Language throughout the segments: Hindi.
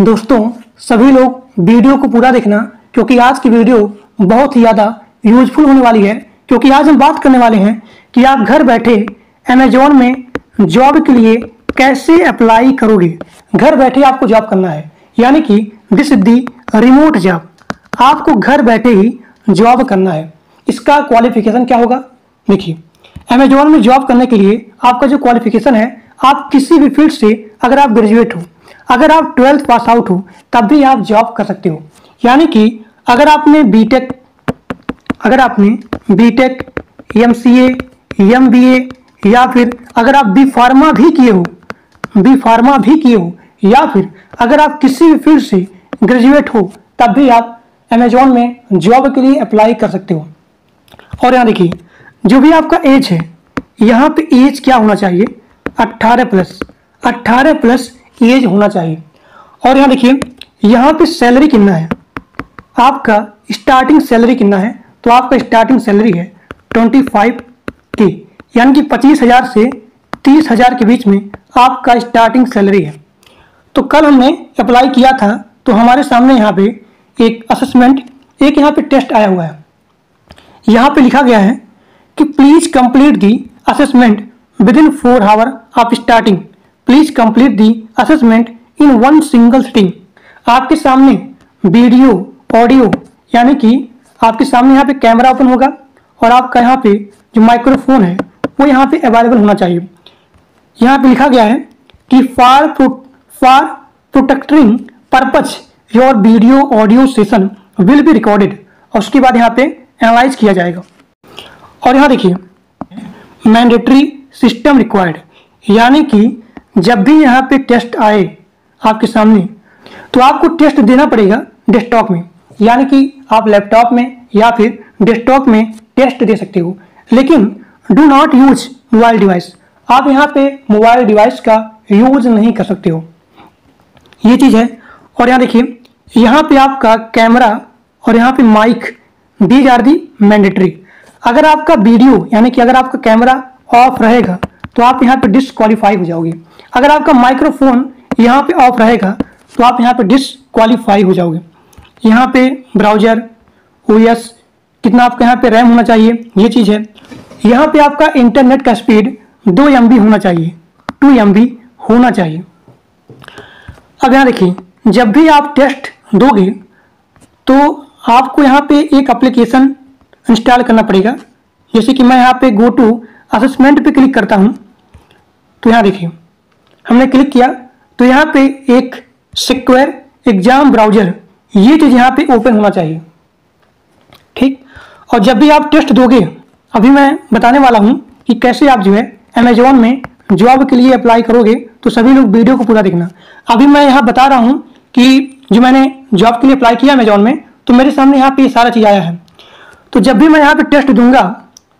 दोस्तों, सभी लोग वीडियो को पूरा देखना, क्योंकि आज की वीडियो बहुत ही ज़्यादा यूजफुल होने वाली है, क्योंकि आज हम बात करने वाले हैं कि आप घर बैठे अमेजोन में जॉब के लिए कैसे अप्लाई करोगे। घर बैठे आपको जॉब करना है, यानी कि this is the remote job आपको घर बैठे ही जॉब करना है। इसका क्वालिफिकेशन क्या होगा? देखिए अमेजोन में जॉब करने के लिए आपका जो क्वालिफिकेशन है, आप किसी भी फ़ील्ड से अगर आप ग्रेजुएट हो अगर आप ट्वेल्थ पास आउट हो, तब भी आप जॉब कर सकते हो। यानी कि अगर आपने बीटेक अगर आपने BTech M C M B A या फिर अगर आप बी फार्मा भी किए हो बी फार्मा भी किए हो, या फिर अगर आप किसी भी फ़ील्ड से ग्रेजुएट हो, तब भी आप अमेजोन में जॉब के लिए अप्लाई कर सकते हो। और यहाँ देखिए, जो भी आपका एज है, यहाँ पे एज क्या होना चाहिए? 18 प्लस 18 प्लस एज होना चाहिए। और यहाँ देखिए, यहाँ पे सैलरी कितना है? आपका स्टार्टिंग सैलरी कितना है? तो आपका स्टार्टिंग सैलरी है ट्वेंटी फाइव के यानी कि पच्चीस हज़ार से तीस हज़ार के बीच में आपका स्टार्टिंग सैलरी है। तो कल हमने अप्लाई किया था तो हमारे सामने यहाँ पे एक असेसमेंट एक यहाँ पे टेस्ट आया हुआ है। यहाँ पे लिखा गया है कि please complete the assessment within four hour of starting please complete the assessment in one single sitting आपके सामने वीडियो ऑडियो यानी कि आपके सामने यहाँ पे कैमरा ओपन होगा और आपका यहाँ पे जो माइक्रोफोन है, वो यहाँ पे अवेलेबल होना चाहिए। यहाँ पे लिखा गया है कि for for protecting purpose your video audio session will be recorded और उसके बाद यहाँ पे एनालाइज किया जाएगा। और यहाँ देखिए मैंडेटरी सिस्टम रिक्वायर्ड यानी कि जब भी यहाँ पे टेस्ट आए आपके सामने तो आपको टेस्ट देना पड़ेगा डेस्कटॉप में। यानी कि आप लैपटॉप में या फिर डेस्कटॉप में टेस्ट दे सकते हो। लेकिन do not use mobile device आप यहाँ पे मोबाइल डिवाइस का यूज़ नहीं कर सकते हो। ये चीज़ है। और यहाँ देखिए, यहाँ पे आपका कैमरा और यहाँ पे mic these are the mandatory अगर आपका वीडियो यानी कि अगर आपका कैमरा ऑफ़ रहेगा तो आप यहाँ पे डिसक्वालीफाई हो जाओगे। अगर आपका माइक्रोफोन यहाँ पे ऑफ़ रहेगा तो आप यहाँ पे डिसक्वालीफाई हो जाओगे। यहाँ पे ब्राउज़र ओएस कितना आपका यहाँ पे रैम होना चाहिए, ये चीज़ है। यहाँ पे आपका इंटरनेट का स्पीड दो एम होना चाहिए टू एम होना चाहिए। अब यहाँ देखिए, जब भी आप टेस्ट दोगे तो आपको यहाँ पे एक एप्लीकेशन इंस्टॉल करना पड़ेगा। जैसे कि मैं यहाँ पे गो टू असेसमेंट पे क्लिक करता हूँ तो यहाँ देखिए, हमने क्लिक किया तो यहाँ पे एक सिक्वेयर एग्ज़ाम ब्राउज़र ये चीज़ यहाँ पे ओपन होना चाहिए। ठीक? और जब भी आप टेस्ट दोगे, अभी मैं बताने वाला हूँ कि कैसे आप जो है अमेजोन में जॉब के लिए अप्लाई करोगे तो सभी लोग वीडियो को पूरा देखना। अभी मैं यहाँ बता रहा हूँ कि जो मैंने जॉब के लिए अप्लाई किया अमेजोन में तो मेरे सामने यहाँ पे सारा चीज़ आया है। तो जब भी मैं यहाँ पे टेस्ट दूँगा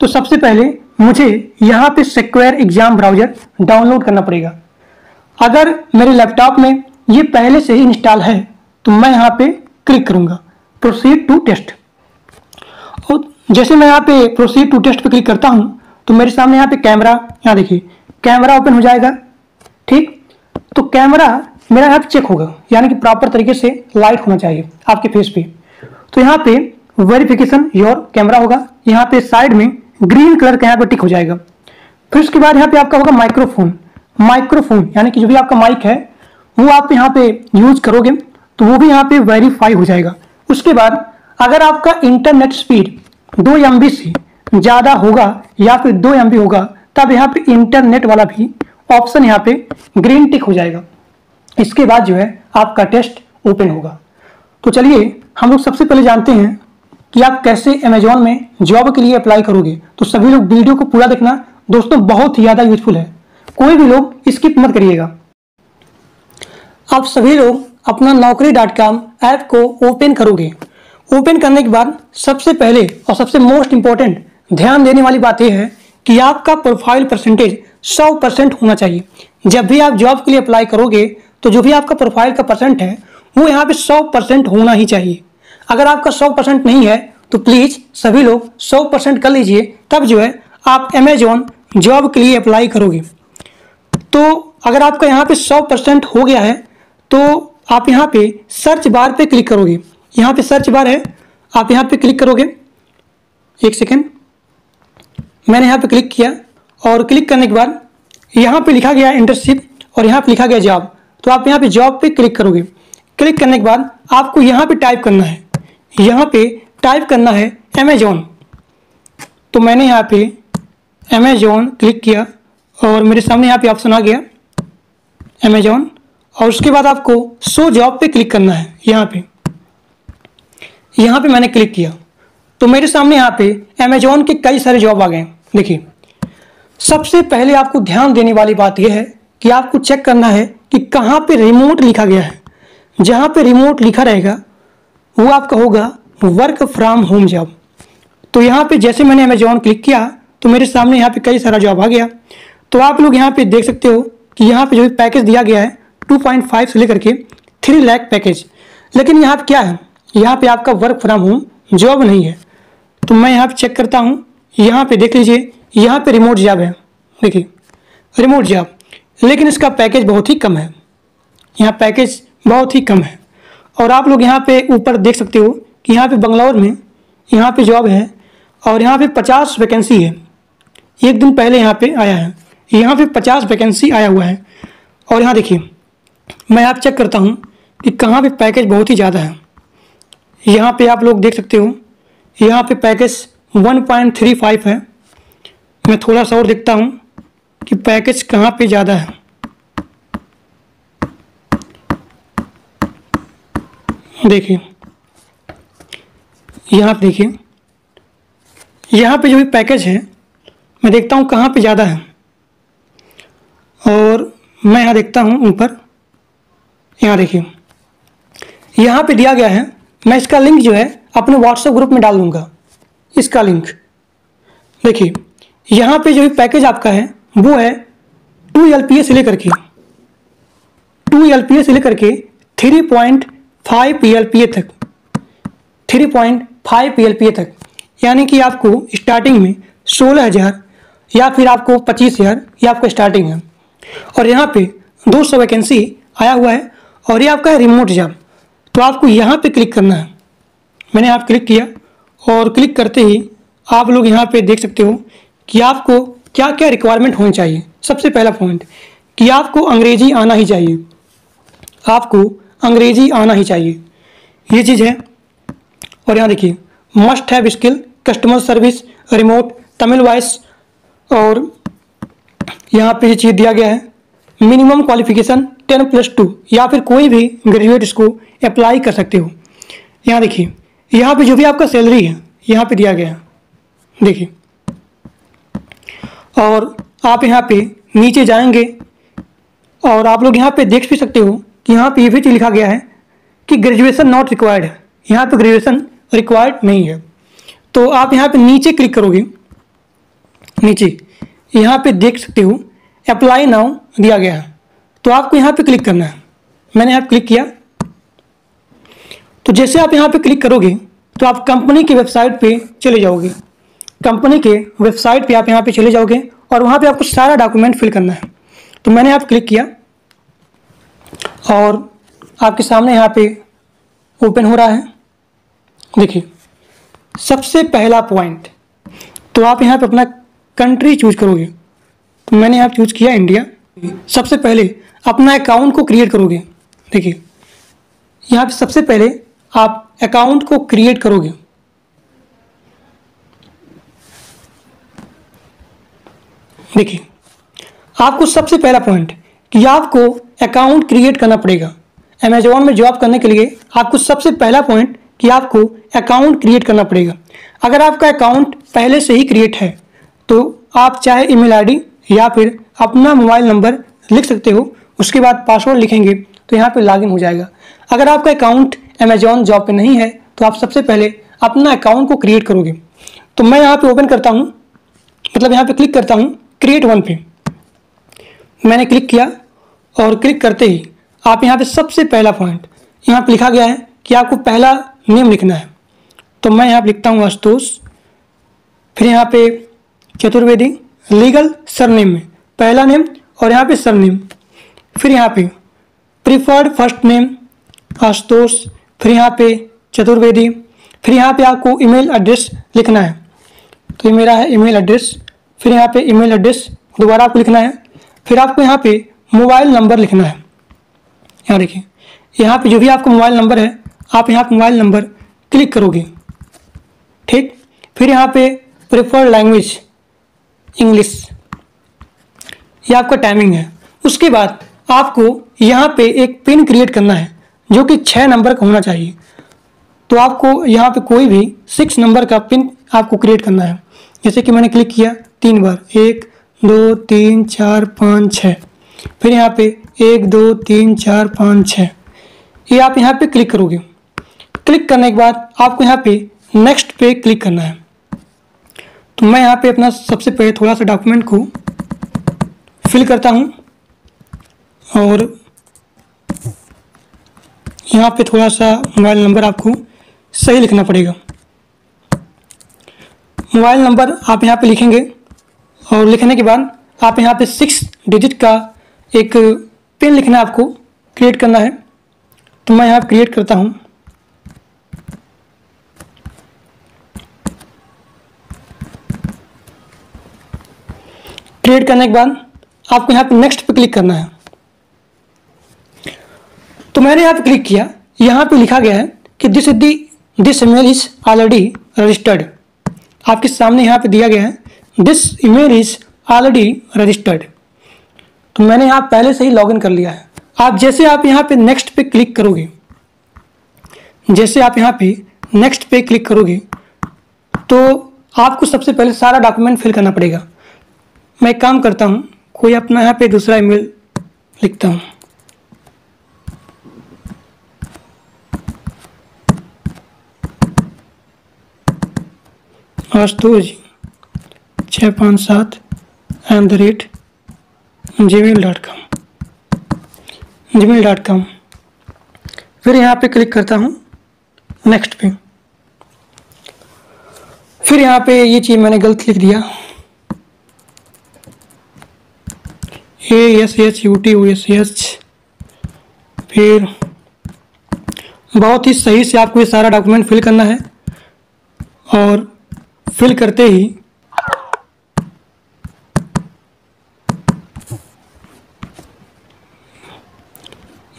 तो सबसे पहले मुझे यहाँ पे सिक्वेयर एग्ज़ाम ब्राउज़र डाउनलोड करना पड़ेगा। अगर मेरे लैपटॉप में ये पहले से ही इंस्टॉल है तो मैं यहाँ पे क्लिक करूँगा। प्रोसीड टू टेस्ट और जैसे मैं यहाँ पे प्रोसीड टू टेस्ट पे क्लिक करता हूँ तो मेरे सामने यहाँ पे कैमरा यहाँ देखिए कैमरा ओपन हो जाएगा। ठीक? तो कैमरा मेरा यहाँ चेक होगा, यानी कि प्रॉपर तरीके से लाइट होना चाहिए आपके फेस पे। तो यहाँ पे वेरिफिकेशन योर कैमरा होगा। यहाँ पे साइड में ग्रीन कलर का यहाँ पे टिक हो जाएगा। फिर उसके बाद यहाँ पे आपका होगा माइक्रोफोन। माइक्रोफोन, यानी कि जो भी आपका माइक है, वो आप यहाँ पे यूज़ करोगे तो वो भी यहाँ पे वेरीफाई हो जाएगा। उसके बाद अगर आपका इंटरनेट स्पीड दो एम से ज़्यादा होगा या फिर दो एमबी होगा, तब यहाँ पे इंटरनेट वाला भी ऑप्शन यहाँ पे ग्रीन टिक हो जाएगा। इसके बाद जो है आपका टेस्ट ओपन होगा। तो चलिए, हम लोग सबसे पहले जानते हैं कि आप कैसे अमेजोन में जॉब के लिए अप्लाई करोगे? तो सभी लोग वीडियो को पूरा देखना। दोस्तों, बहुत ही ज़्यादा यूजफुल है। कोई भी लोग स्किप मत करिएगा। आप सभी लोग अपना नौकरी डॉट कॉम ऐप को ओपन करोगे। ओपन करने के बाद सबसे पहले और सबसे मोस्ट इंपॉर्टेंट ध्यान देने वाली बात यह है कि आपका प्रोफ़ाइल परसेंटेज 100 परसेंट होना चाहिए। जब भी आप जॉब के लिए अप्लाई करोगे तो जो भी आपका प्रोफ़ाइल का परसेंट है, वो यहाँ पे 100 परसेंट होना ही चाहिए। अगर आपका 100 परसेंट नहीं है तो प्लीज़ सभी लोग 100 परसेंट कर लीजिए, तब जो है आप अमेजोन जॉब के लिए अप्लाई करोगे। तो अगर आपका यहाँ पे 100 परसेंट हो गया है तो आप यहाँ पे सर्च बार पे क्लिक करोगे। यहाँ पे सर्च बार है, आप यहाँ पे क्लिक करोगे। एक सेकेंड मैंने यहाँ पे क्लिक किया और क्लिक करने के बाद यहाँ पे लिखा गया इंटर्नशिप और यहाँ पे लिखा गया जॉब तो आप यहाँ पे जॉब पे क्लिक करोगे। क्लिक करने के बाद आपको यहाँ पे टाइप करना है। यहाँ पे टाइप करना है अमेजोन तो मैंने यहाँ पे अमेजोन क्लिक किया और मेरे सामने यहाँ पे ऑप्शन आ गया अमेजोन और उसके बाद आपको शो जॉब पे क्लिक करना है यहाँ पे। यहाँ पे मैंने क्लिक किया। तो मेरे सामने यहाँ पे अमेजोन के कई सारे जॉब आ गए। देखिए, सबसे पहले आपको ध्यान देने वाली बात यह है कि आपको चेक करना है कि कहाँ पे रिमोट लिखा गया है। जहाँ पे रिमोट लिखा रहेगा वो आपका होगा वर्क फ्रॉम होम जॉब तो यहाँ पे जैसे मैंने अमेजोन क्लिक किया तो मेरे सामने यहाँ पे कई सारा जॉब आ गया। तो आप लोग यहाँ पे देख सकते हो कि यहाँ पे जो भी पैकेज दिया गया है 2.5 से लेकर के थ्री लैख पैकेज लेकिन यहाँ पे क्या है? यहाँ पे आपका वर्क फ्रॉम होम जॉब नहीं है। तो मैं यहाँ पे चेक करता हूँ। यहाँ पे देख लीजिए, यहाँ पे रिमोट जॉब है। देखिए रिमोट जॉब लेकिन इसका पैकेज बहुत ही कम है। यहाँ पैकेज बहुत ही कम है। और आप लोग यहाँ पे ऊपर देख सकते हो कि यहाँ पे बंगलौर में यहाँ पे जॉब है और यहाँ पे पचास वैकेंसी है। एक दिन पहले यहाँ पे आया है। यहाँ पे पचास वैकेंसी आया हुआ है। और यहाँ देखिए, मैं आप चेक करता हूँ कि कहाँ पे पैकेज बहुत ही ज़्यादा है। यहाँ पे आप लोग देख सकते हो, यहाँ पे पैकेज 1.35 है। मैं थोड़ा सा और देखता हूँ कि पैकेज कहाँ पे ज़्यादा है। देखिए। यहाँ पे देखिए। यहाँ पे जो भी पैकेज है, मैं देखता हूँ कहाँ पे ज़्यादा है। और मैं यहाँ देखता हूँ ऊपर। यहाँ देखिए। यहाँ पे दिया गया है, मैं इसका लिंक जो है अपने व्हाट्सएप ग्रुप में डाल दूँगा। इसका लिंक देखिए, यहाँ पे जो भी पैकेज आपका है, वो है टू एल पी ए से लेकर के। टू एल पी ए से लेकर के three point five L P A ए तक three point five L P A ए तक। यानी कि आपको स्टार्टिंग में सोलह हज़ार या फिर आपको पच्चीस हज़ार ये आपका स्टार्टिंग है। और यहाँ पे दो सौ वैकेंसी आया हुआ है और ये आपका है रिमोट जॉब तो आपको यहाँ पे क्लिक करना है। मैंने आप क्लिक किया और क्लिक करते ही आप लोग यहाँ पे देख सकते हो कि आपको क्या क्या रिक्वायरमेंट होनी चाहिए। सबसे पहला पॉइंट कि आपको अंग्रेज़ी आना ही चाहिए। आपको अंग्रेज़ी आना ही चाहिए। ये चीज़ है। और यहाँ देखिए must have skill customer service remote Tamil voice और यहाँ पे ये चीज़ दिया गया है। Minimum qualification ten plus two या फिर कोई भी ग्रेजुएट इसको अप्लाई कर सकते हो। यहाँ देखिए, यहाँ पे जो भी आपका सैलरी है, यहाँ पे दिया गया है। देखिए, और आप यहाँ पे नीचे जाएँगे, और आप लोग यहाँ पे देख भी सकते हो यहाँ पे ये भी लिखा गया है कि ग्रेजुएशन नॉट रिक्वायर्ड है। यहाँ पे ग्रेजुएशन रिक्वायर्ड नहीं है। तो आप यहाँ पे नीचे क्लिक करोगे। नीचे। यहाँ पे देख सकते हो अप्लाई नाउ दिया गया है। तो आपको यहाँ पे क्लिक करना है। मैंने यहाँ क्लिक किया। तो जैसे आप यहाँ पे क्लिक करोगे तो आप कंपनी की वेबसाइट पे चले जाओगे। कंपनी के वेबसाइट पे आप यहाँ पे चले जाओगे और वहाँ पे आपको सारा डॉक्यूमेंट फिल करना है। तो मैंने आप क्लिक किया। और आपके सामने यहाँ पे ओपन हो रहा है। देखिए, सबसे पहला पॉइंट तो आप यहाँ पे अपना कंट्री चूज़ करोगे। तो मैंने यहाँ चूज़ किया इंडिया सबसे पहले अपना अकाउंट को क्रिएट करोगे। देखिए, यहाँ पे सबसे पहले आप अकाउंट को क्रिएट करोगे। देखिए, आपको सबसे पहला पॉइंट कि आपको अकाउंट क्रिएट करना पड़ेगा। अमेजोन में जॉब करने के लिए आपको सबसे पहला पॉइंट कि आपको अकाउंट क्रिएट करना पड़ेगा। अगर आपका अकाउंट पहले से ही क्रिएट है तो आप चाहे ईमेल आईडी या फिर अपना मोबाइल नंबर लिख सकते हो, उसके बाद पासवर्ड लिखेंगे तो यहाँ पे लॉगिन हो जाएगा। अगर आपका अकाउंट अमेजोन जॉब पे नहीं है तो आप सबसे पहले अपना अकाउंट को क्रिएट करोगे। तो मैं यहाँ पे ओपन करता हूँ मतलब यहाँ पे क्लिक करता हूँ क्रिएट वन पे। मैंने क्लिक किया और क्लिक करते ही आप यहाँ पे सबसे पहला पॉइंट यहाँ पे लिखा गया है कि आपको पहला नेम लिखना है तो मैं यहाँ लिखता हूँ आशुतोष फिर यहाँ पे चतुर्वेदी लीगल सरनेम में पहला नेम और यहाँ पे सरनेम फिर यहाँ पे प्रिफर्ड फ़र्स्ट नेम आशुतोष फिर यहाँ पे चतुर्वेदी फिर यहाँ पे आपको ईमेल एड्रेस लिखना है तो ये मेरा है ईमेल एड्रेस फिर यहाँ पे ईमेल एड्रेस दोबारा आपको लिखना है फिर आपको यहाँ पे मोबाइल नंबर लिखना है। यहाँ देखिए, यहाँ पे जो भी आपका मोबाइल नंबर है, आप यहाँ पे मोबाइल नंबर क्लिक करोगे। ठीक? फिर यहाँ पे प्रेफर्ड लैंग्वेज इंग्लिश ये आपका टाइमिंग है। उसके बाद आपको यहाँ पे एक पिन क्रिएट करना है, जो कि छः नंबर का होना चाहिए। तो आपको यहाँ पे कोई भी सिक्स नंबर का पिन आपको क्रिएट करना है। जैसे कि मैंने क्लिक किया तीन बार, एक, दो, तीन, चार, पाँच छः फिर यहाँ पे एक, दो, तीन, चार, पाँच छः ये आप यहाँ पे क्लिक करोगे। क्लिक करने के बाद आपको यहाँ पे नेक्स्ट पे क्लिक करना है। तो मैं यहाँ पे अपना सबसे पहले थोड़ा सा डॉक्यूमेंट को फिल करता हूँ। और यहाँ पे थोड़ा सा मोबाइल नंबर आपको सही लिखना पड़ेगा। मोबाइल नंबर आप यहाँ पे लिखेंगे। और लिखने के बाद आप यहाँ पे सिक्स डिजिट का एक पिन लिखना है आपको क्रिएट करना है। तो मैं यहाँ क्रिएट करता हूँ। क्रिएट करने के बाद आपको यहाँ पे नेक्स्ट पे क्लिक करना है। तो मैंने यहाँ पे क्लिक किया। यहाँ पे लिखा गया है कि this the this email is already registered आपके सामने यहाँ पे दिया गया है this email is already registered मैंने यहाँ पहले से ही लॉगिन कर लिया है। आप जैसे आप यहाँ पे नेक्स्ट पे क्लिक करोगे, जैसे आप यहाँ पे नेक्स्ट पे क्लिक करोगे तो आपको सबसे पहले सारा डॉक्यूमेंट फिल करना पड़ेगा। मैं काम करता हूँ, कोई अपना यहाँ पे दूसरा ईमेल लिखता हूँ। जी, छः पाँच सात at the rate Gmail dot com Gmail dot com फिर यहाँ पे क्लिक करता हूँ। नेक्स्ट पे। फिर यहाँ पे ये चीज़ मैंने गलत लिख दिया। A S H U T O S H फिर बहुत ही सही से आपको ये सारा डॉक्यूमेंट फिल करना है। और फिल करते ही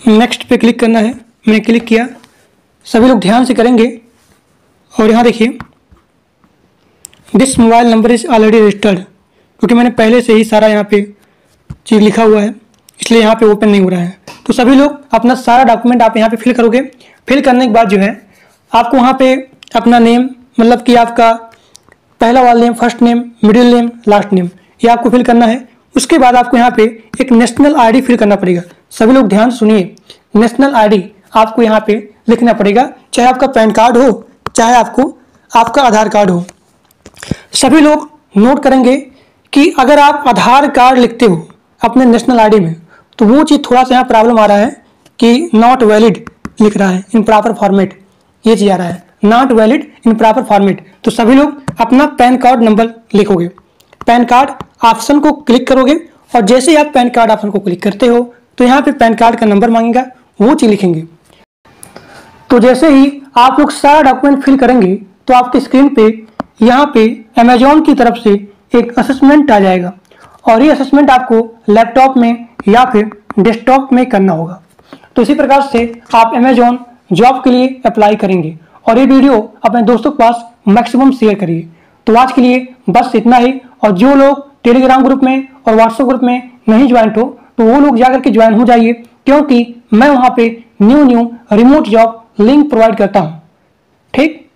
नेक्स्ट पे क्लिक करना है। मैंने क्लिक किया। सभी लोग ध्यान से करेंगे। और यहाँ देखिए। This mobile number is already registered क्योंकि मैंने पहले से ही सारा यहाँ पे चीज़ लिखा हुआ है। इसलिए यहाँ पे ओपन नहीं हो रहा है। तो सभी लोग अपना सारा डॉक्यूमेंट आप यहाँ पे फिल करोगे। फिल करने के बाद जो है, आपको वहाँ पे अपना नेम मतलब कि आपका पहला वाला name first name middle name last name ये आपको फिल करना है। उसके बाद आपको यहाँ पे एक नेशनल आईडी फिल करना पड़ेगा। सभी लोग ध्यान सुनिए। नेशनल आईडी आपको यहाँ पे लिखना पड़ेगा। चाहे आपका पैन कार्ड हो, चाहे आपको, आपका आधार कार्ड हो। सभी लोग नोट करेंगे कि अगर आप आधार कार्ड लिखते हो अपने नेशनल आईडी में तो वो चीज़ थोड़ा सा यहाँ प्रॉब्लम आ रहा है कि नॉट वैलिड लिख रहा है इन प्रॉपर फॉर्मेट ये चीज़ आ रहा है। Not valid in proper format तो सभी लोग अपना पैन कार्ड नंबर लिखोगे। पैन कार्ड ऑप्शन को क्लिक करोगे और जैसे ही आप पैन कार्ड ऑप्शन को क्लिक करते हो तो यहाँ पे पैन कार्ड का नंबर मांगेगा, वो चीज़ लिखेंगे। तो जैसे ही आप लोग सारा डॉक्यूमेंट फिल करेंगे तो आपकी स्क्रीन पे यहाँ पे अमेजोन की तरफ़ से एक असेसमेंट आ जाएगा। और ये असेसमेंट आपको लैपटॉप में या फिर डेस्कटॉप में करना होगा। तो इसी प्रकार से आप अमेजोन जॉब के लिए अप्लाई करेंगे। और ये वीडियो अपने दोस्तों के पास मैक्सिमम शेयर करिए। तो आज के लिए बस इतना ही। और जो लोग टेलीग्राम ग्रुप में और व्हाट्सएप ग्रुप में नहीं ज्वाइंट हो तो वो लोग जाकर के ज्वाइन हो जाइए, क्योंकि मैं वहाँ पे new new remote job link provide करता हूँ। ठीक?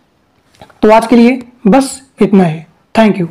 तो आज के लिए बस इतना ही। Thank you